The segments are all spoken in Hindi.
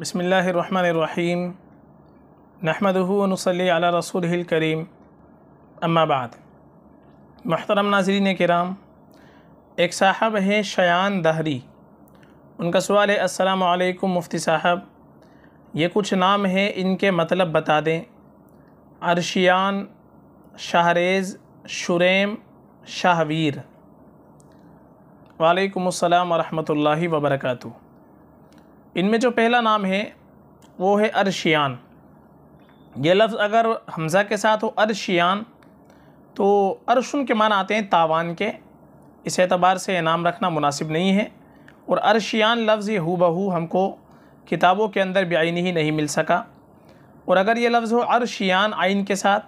बसमीम नहमदनसली अला रसूल करीम। अम्माबाद महतरम नाजरीन कराम, एक साहब हैं शयान दहरी। उनका सवाल है, अस्सलाम वालेकुम मुफ्ती साहब। ये कुछ नाम हैं, इनके मतलब बता दें। अरशियान, शाहरेज़, शुरेम, शाहवीर। वालेकुम अस्सलाम वरहमतुल्लाहि वबरकातुहू इनमें जो पहला नाम है, वो है अरशियान। ये लफ्ज़ अगर हमज़ा के साथ हो, अरशियान तो अरशुन के मान आते हैं तावान के। इस एतबार से नाम रखना मुनासिब नहीं है। और अरशियान लफ्ज़ ये हु बहू हमको किताबों के अंदर भी बेआनी ही नहीं मिल सका। और अगर ये लफ्ज़ हो अरशियान आइन के साथ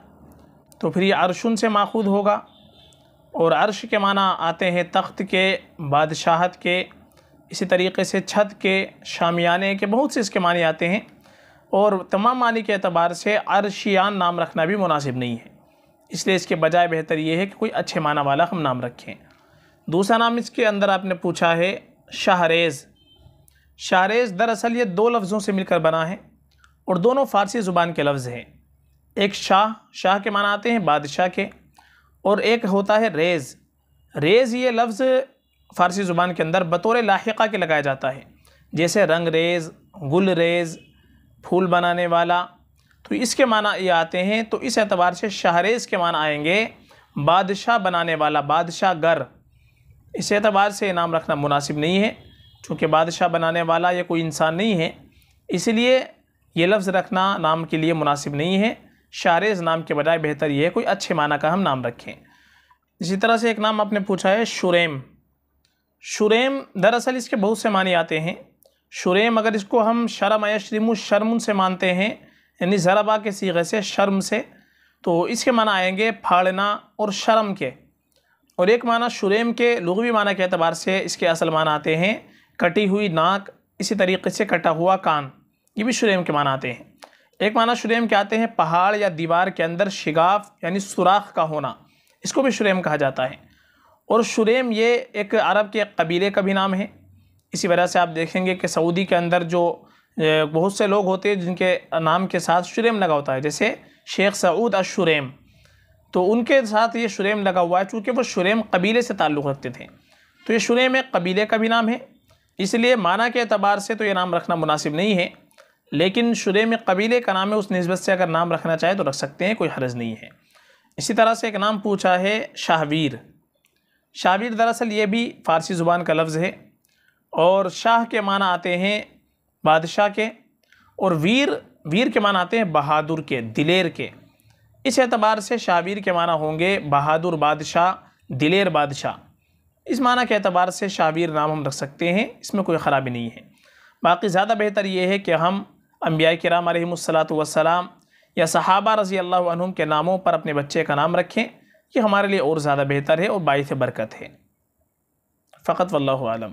तो फिर ये अरशुन से माखूद होगा। और अर्श के माना आते हैं तख्त के, बादशाहत के इसी तरीके से छत के शामियाने के बहुत से इसके माने आते हैं और तमाम मानी के अतबार से अरशियान नाम रखना भी मुनासिब नहीं है। इसलिए इसके बजाय बेहतर ये है कि कोई अच्छे माना वाला हम नाम रखें। दूसरा नाम इसके अंदर आपने पूछा है, शाहरेज़। शाहरेज़ दरअसल ये दो लफ्ज़ों से मिलकर बना है और दोनों फ़ारसी ज़ुबान के लफ्ज़ हैं। एक शाह शाह के माना आते हैं, बादशाह के, और एक होता है रेज़। रेज़ ये लफ्ज़ फ़ारसी ज़ुबान के अंदर बतौर लाहिका के लगाया जाता है। जैसे रंग रेज़ गुल रेज़ फूल बनाने वाला। तो इसके माना ये आते हैं तो इस एतबार से शाहरेज़ के माना आएँगे, बादशाह बनाने वाला बादशाह गर इस एतबार से नाम रखना मुनासिब नहीं है, चूँकि बादशाह बनाने वाला ये कोई इंसान नहीं है। इसलिए ये लफ्ज़ रखना नाम के लिए मुनासिब नहीं है। शारेज़ नाम के बजाय बेहतर यह है, कोई अच्छे माना का हम नाम रखें। इसी तरह से एक नाम आपने पूछा है, शुरेम। शुरेम, दरअसल इसके बहुत से माने आते हैं। शुरेम, अगर इसको हम शर्म यशरिम शर्म से मानते हैं, यानी ज़रबा के सीगे से, शर्म से तो इसके माना आएँगे फाड़ना और शर्म के। और एक माना शुरेम के लघवी माना के अतबार से इसके असल माना आते हैं, कटी हुई नाक, इसी तरीके से कटा हुआ कान। ये भी शुरेम के माना आते हैं। एक माना शुरेम के आते हैं, पहाड़ या दीवार के अंदर शिगाफ, यानी सुराख का होना। इसको भी शुरेम कहा जाता है। और शुरेम ये एक अरब के कबीले का भी नाम है। इसी वजह से आप देखेंगे कि सऊदी के अंदर जो बहुत से लोग होते हैं जिनके नाम के साथ शुरेम लगा होता है। जैसे शेख सऊद अशुरेम। तो उनके साथ ये शुरेम लगा हुआ है, चूँकि वो शुरेम कबीले से ताल्लुक़ रखते थे। तो ये शुरेम एक कबीले का भी नाम है। इसलिए माना के अतबार से तो ये नाम रखना मुनासिब नहीं है। लेकिन शुरेम कबीले का नाम है, उस नस्बत से अगर नाम रखना चाहे तो रख सकते हैं, कोई हरज नहीं है। इसी तरह से एक नाम पूछा है, शाहवीर। शाहवीर दरअसल ये भी फ़ारसी ज़ुबान का लफ्ज़ है और शाह के माना आते हैं बादशाह के और वीर वीर के माना आते हैं बहादुर के, दिलेर के। इस एतबार से शाहवीर के माना होंगे बहादुर बादशाह, दिलेर बादशाह। इस माना के अतबार से शाहवीर नाम हम रख सकते हैं, इसमें कोई ख़राबी नहीं है। बाकी ज़्यादा बेहतर ये है कि हम अम्बिया कराम वसलाम या सहाबा रज़ी अल्लाह के नामों पर अपने बच्चे का नाम रखें। ये हमारे लिए और ज़्यादा बेहतर है और बाईस बरकत है। फ़कत वल्लम